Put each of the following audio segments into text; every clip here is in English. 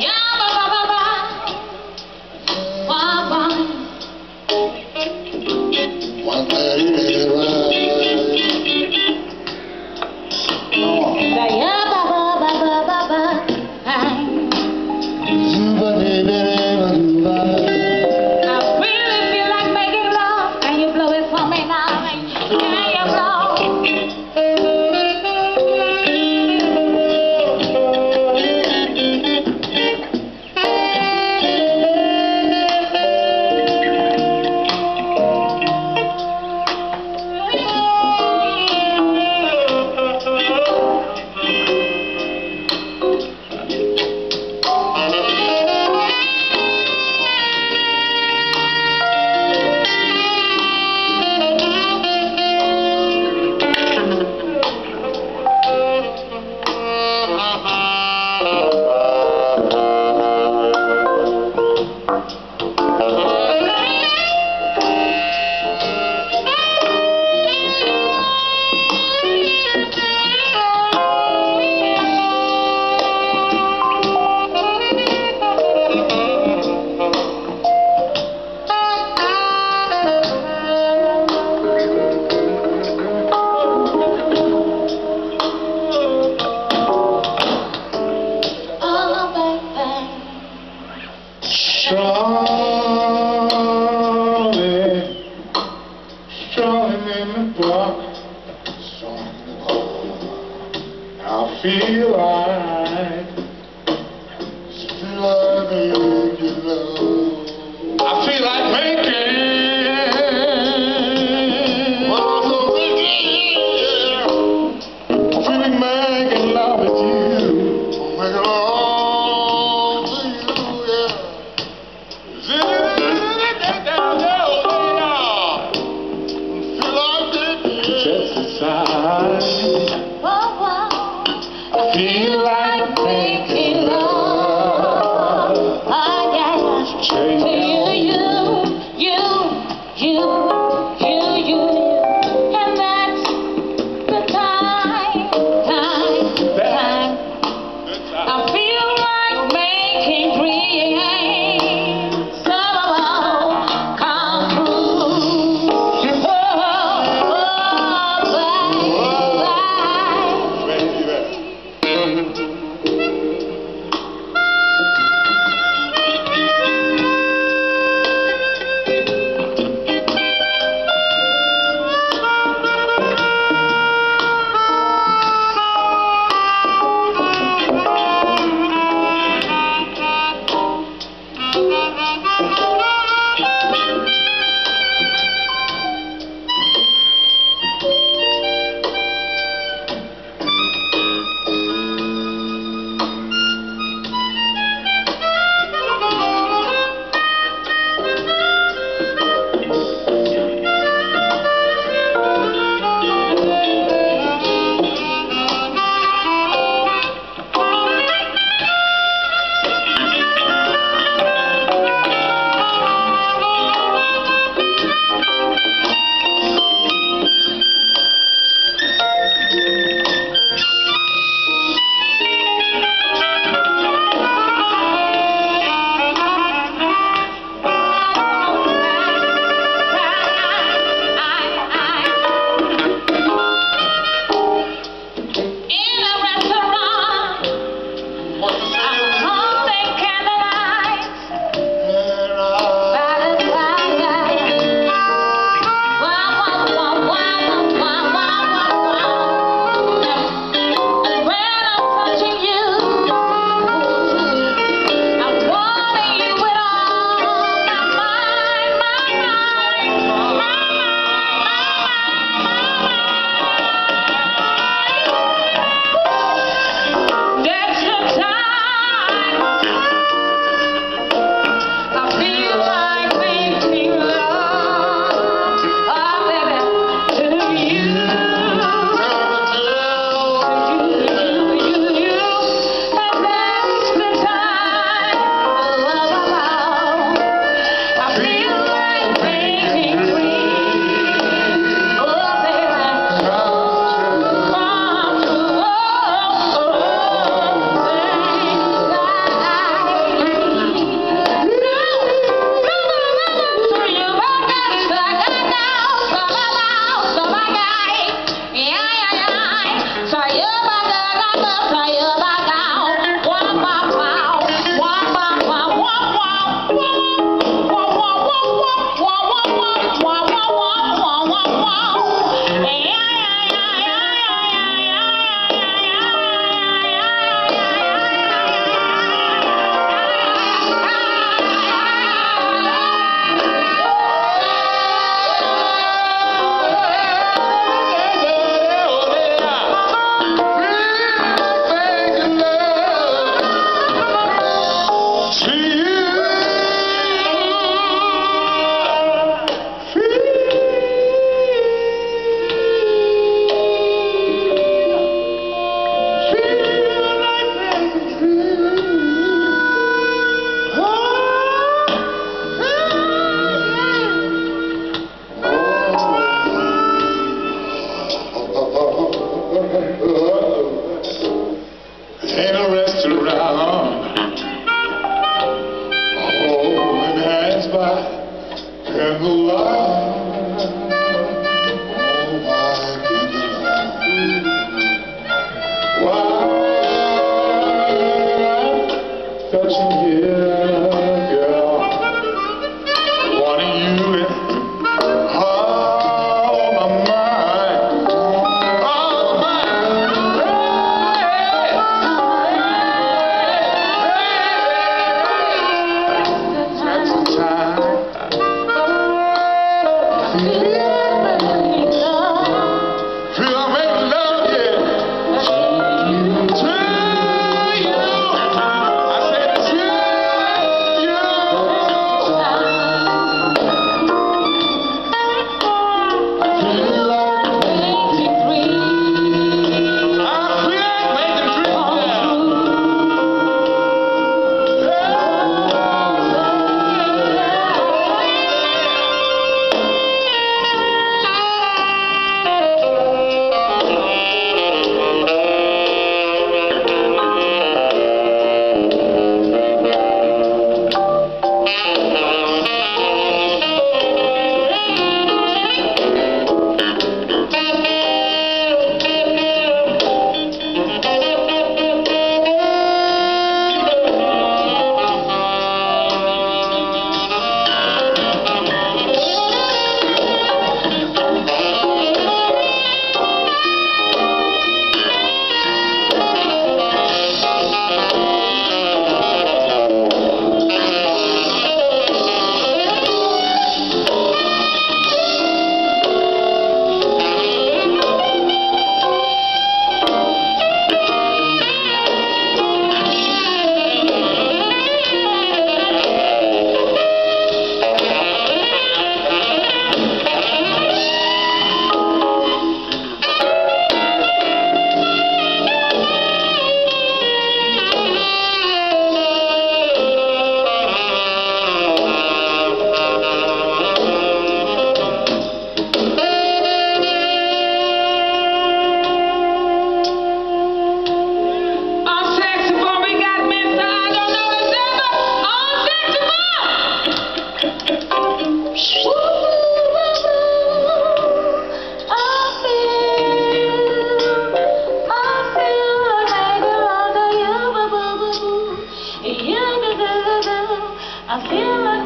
yeah. I feel like still I make love. I feel like making.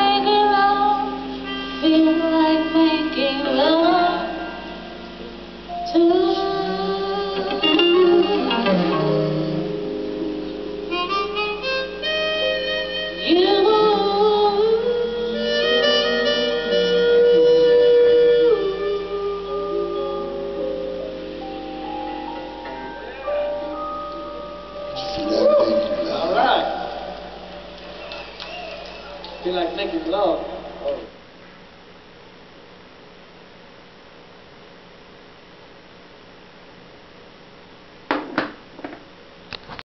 making love, feel like making love. To like making love.